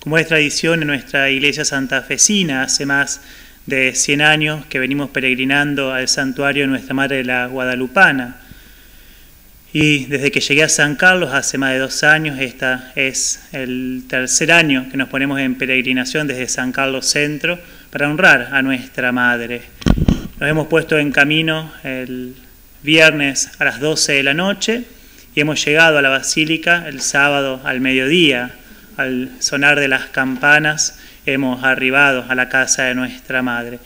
Como es tradición en nuestra iglesia santafesina, hace más de 100 años que venimos peregrinando al santuario de Nuestra Madre la Guadalupana. Y desde que llegué a San Carlos hace más de dos años, esta es el tercer año que nos ponemos en peregrinación desde San Carlos Centro para honrar a nuestra Madre. Nos hemos puesto en camino el viernes a las 12 de la noche y hemos llegado a la Basílica el sábado al mediodía. Al sonar de las campanas hemos arribado a la casa de nuestra Madre.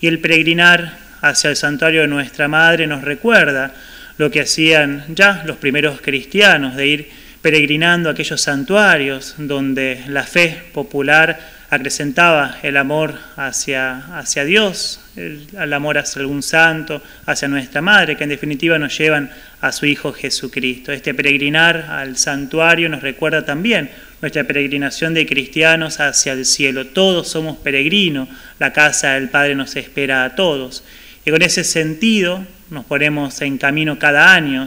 Y el peregrinar hacia el santuario de nuestra Madre nos recuerda lo que hacían ya los primeros cristianos, de ir peregrinando a aquellos santuarios donde la fe popular acrecentaba el amor hacia, hacia Dios, el, amor hacia algún santo, hacia nuestra Madre, que en definitiva nos llevan a su Hijo Jesucristo. Este peregrinar al santuario nos recuerda también nuestra peregrinación de cristianos hacia el cielo. Todos somos peregrinos, la casa del Padre nos espera a todos. Y con ese sentido nos ponemos en camino cada año.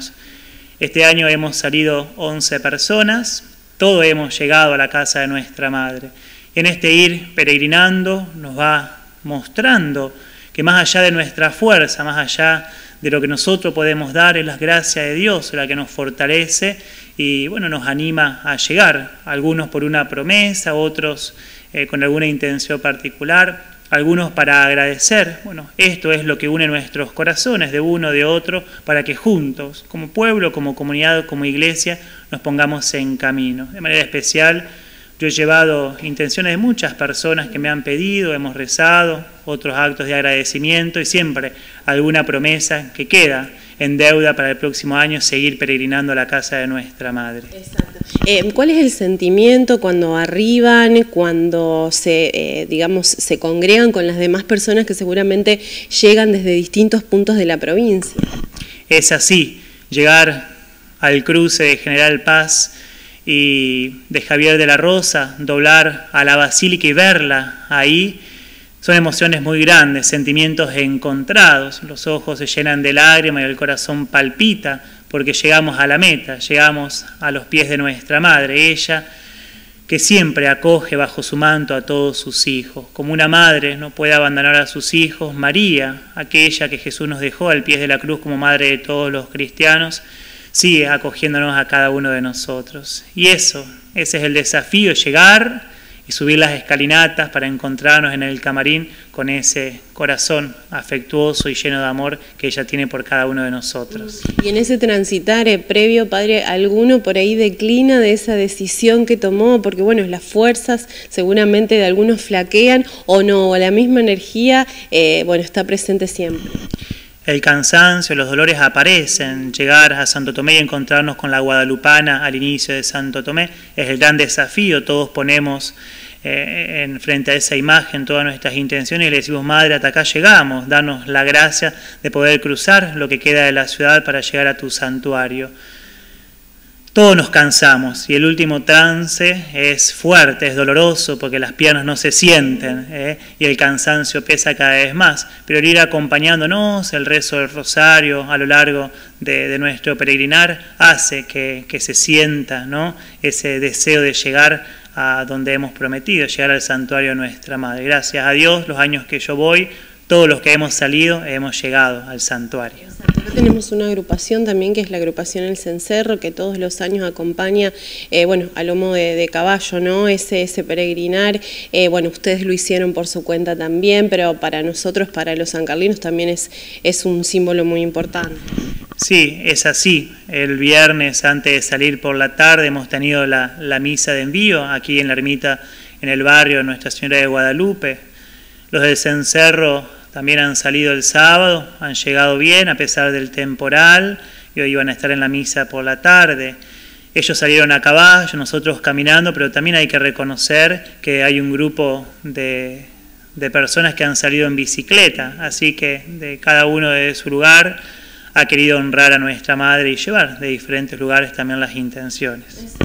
Este año hemos salido 11 personas, todos hemos llegado a la casa de nuestra Madre. En este ir peregrinando nos va mostrando que más allá de nuestra fuerza, más allá de lo que nosotros podemos dar, es la gracia de Dios la que nos fortalece y bueno, nos anima a llegar, algunos por una promesa, otros eh, con alguna intención particular, algunos para agradecer. Bueno, esto es lo que une nuestros corazones de uno, de otro, para que juntos, como pueblo, como comunidad, como iglesia, nos pongamos en camino. De manera especial, yo he llevado intenciones de muchas personas que me han pedido, hemos rezado, otros actos de agradecimiento y siempre alguna promesa que queda en deuda para el próximo año seguir peregrinando a la casa de nuestra Madre. Exacto. Eh, ¿Cuál es el sentimiento cuando arriban, cuando se, eh, digamos, se congregan con las demás personas que seguramente llegan desde distintos puntos de la provincia? Es así, llegar al cruce de General Paz y de Javier de la Rosa, doblar a la basílica y verla ahí, son emociones muy grandes, sentimientos encontrados, los ojos se llenan de lágrimas y el corazón palpita porque llegamos a la meta, llegamos a los pies de nuestra Madre, ella que siempre acoge bajo su manto a todos sus hijos. Como una madre no puede abandonar a sus hijos, María, aquella que Jesús nos dejó al pie de la cruz como madre de todos los cristianos, sigue acogiéndonos a cada uno de nosotros. Y eso, ese es el desafío, llegar y subir las escalinatas para encontrarnos en el camarín con ese corazón afectuoso y lleno de amor que ella tiene por cada uno de nosotros. Y en ese transitar eh, previo, Padre, ¿alguno por ahí declina de esa decisión que tomó? Porque bueno, las fuerzas seguramente de algunos flaquean o no, la misma energía, eh, bueno, está presente siempre. El cansancio, los dolores aparecen. Llegar a Santo Tomé y encontrarnos con la guadalupana al inicio de Santo Tomé es el gran desafío. Todos ponemos eh, en frente a esa imagen todas nuestras intenciones y le decimos, Madre, hasta acá llegamos, danos la gracia de poder cruzar lo que queda de la ciudad para llegar a tu santuario. Todos nos cansamos y el último trance es fuerte, es doloroso porque las piernas no se sienten ¿eh? y el cansancio pesa cada vez más. Pero el ir acompañándonos, el rezo del rosario a lo largo de, nuestro peregrinar hace que, que se sienta ¿no? ese deseo de llegar a donde hemos prometido, llegar al santuario de nuestra Madre. Gracias a Dios, los años que yo voy, todos los que hemos salido hemos llegado al santuario. Tenemos una agrupación también que es la agrupación El Cencerro, que todos los años acompaña, eh, bueno, a lomo de, de, caballo, ¿no? Ese, ese peregrinar, eh, bueno, ustedes lo hicieron por su cuenta también, pero para nosotros, para los sancarlinos, también es, es un símbolo muy importante. Sí, es así. El viernes, antes de salir por la tarde, hemos tenido la, la misa de envío aquí en la ermita, en el barrio de Nuestra Señora de Guadalupe. Los del cencerro también han salido el sábado, han llegado bien a pesar del temporal y hoy iban a estar en la misa por la tarde. Ellos salieron a caballo, nosotros caminando, pero también hay que reconocer que hay un grupo de, de personas que han salido en bicicleta, así que de cada uno de su lugar ha querido honrar a nuestra madre y llevar de diferentes lugares también las intenciones.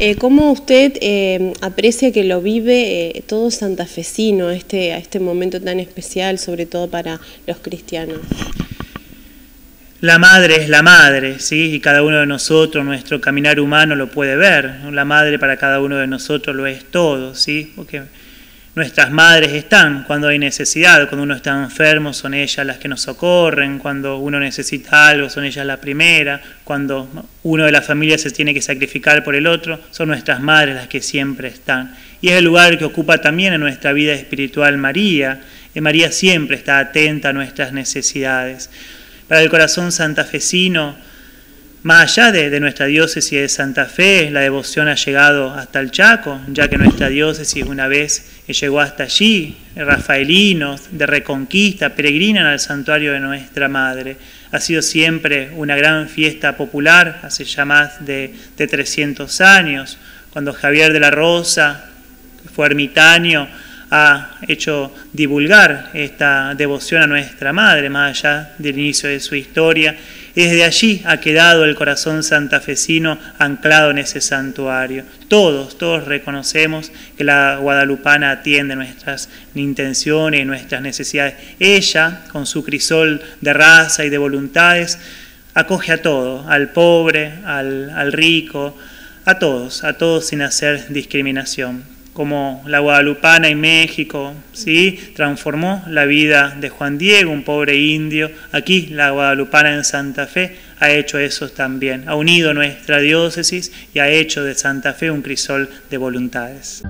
Eh, ¿Cómo usted eh, aprecia que lo vive eh, todo santafesino este, a este momento tan especial, sobre todo para los cristianos? la madre es la madre, ¿sí? Y cada uno de nosotros, nuestro caminar humano lo puede ver. La madre para cada uno de nosotros lo es todo, ¿sí? Porque nuestras madres están cuando hay necesidad, cuando uno está enfermo son ellas las que nos socorren, cuando uno necesita algo son ellas la primera, cuando uno de la familia se tiene que sacrificar por el otro, son nuestras madres las que siempre están. Y es el lugar que ocupa también en nuestra vida espiritual María, y María siempre está atenta a nuestras necesidades. Para el corazón santafesino, más allá de, nuestra diócesis de Santa Fe, la devoción ha llegado hasta el Chaco, ya que nuestra diócesis una vez llegó hasta allí, rafaelinos de reconquista, peregrinan al santuario de nuestra Madre. Ha sido siempre una gran fiesta popular, hace ya más de, de 300 años, cuando Javier de la Rosa fue ermitaño, ha hecho divulgar esta devoción a nuestra Madre, más allá del inicio de su historia y desde allí ha quedado el corazón santafesino anclado en ese santuario. Todos, todos reconocemos que la guadalupana atiende nuestras intenciones y nuestras necesidades. Ella, con su crisol de raza y de voluntades, acoge a todo, al pobre, al, al rico, a todos, a todos sin hacer discriminación como la guadalupana en México, ¿sí? transformó la vida de Juan Diego, un pobre indio. Aquí la guadalupana en Santa Fe ha hecho eso también, ha unido nuestra diócesis y ha hecho de Santa Fe un crisol de voluntades.